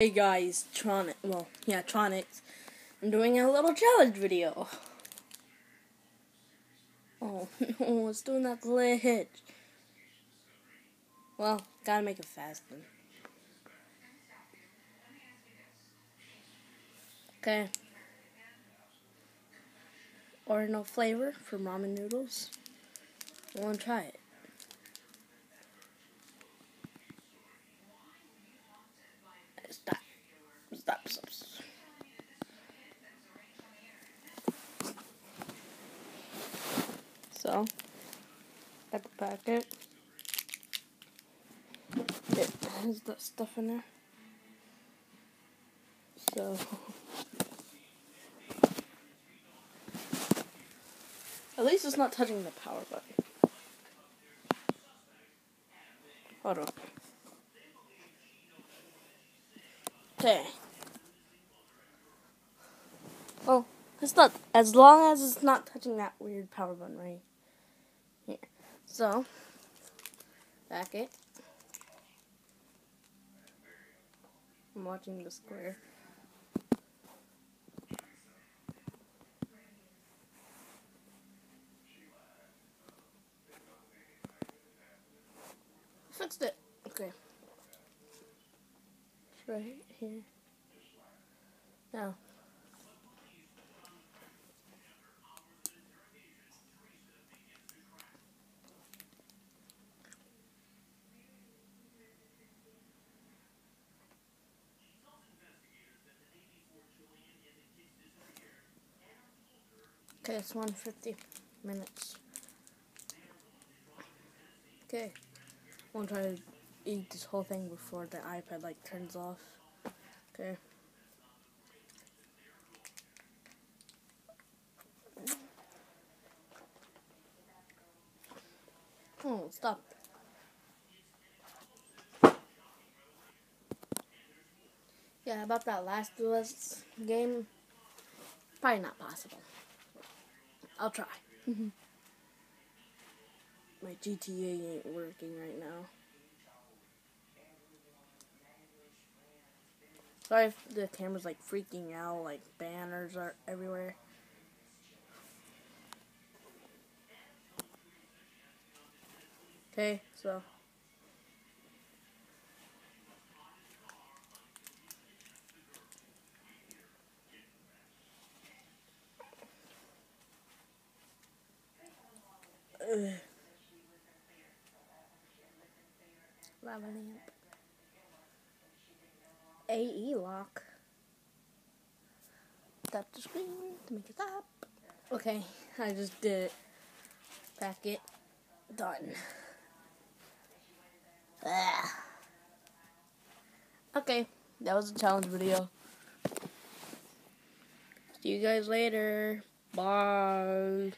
Hey guys, Tronic, well, yeah, Tronix. I'm doing a little challenge video. Oh, no, it's doing that glitch. Well, gotta make it fast then. Okay. Or no flavor from ramen noodles. I wanna try it. Stop. Stop. Stop. stop. So, got the packet. It has the stuff in there. So, at least it's not touching the power button. Hold on. Okay. Well, it's not as long as it's not touching that weird power button right. So, back it. I'm watching the square. Fixed it. Okay. It's right here. Now. Okay, it's 150 minutes. Okay. I'm gonna try to eat this whole thing before the iPad like turns off. Okay. Oh, stop. Yeah, about that last game, probably not possible. I'll try. Mm-hmm. My GTA ain't working right now. Sorry if the camera's like freaking out, like banners are everywhere. Okay, so. Lava lamp. AE lock. Tap the screen to make it stop. Okay, I just did it. Packet. Done. Ugh. Okay, that was a challenge video. See you guys later. Bye.